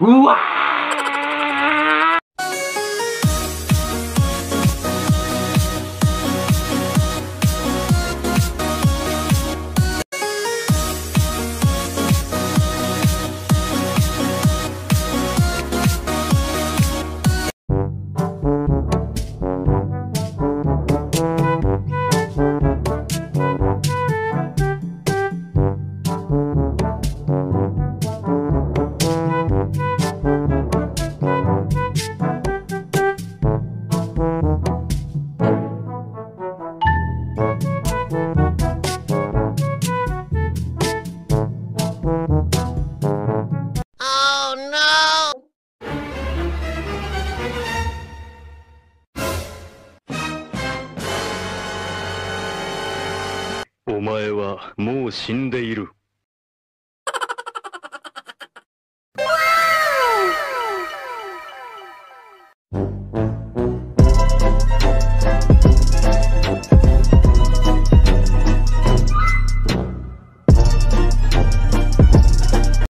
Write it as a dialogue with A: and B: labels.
A: う
B: お前はもう死んでいる。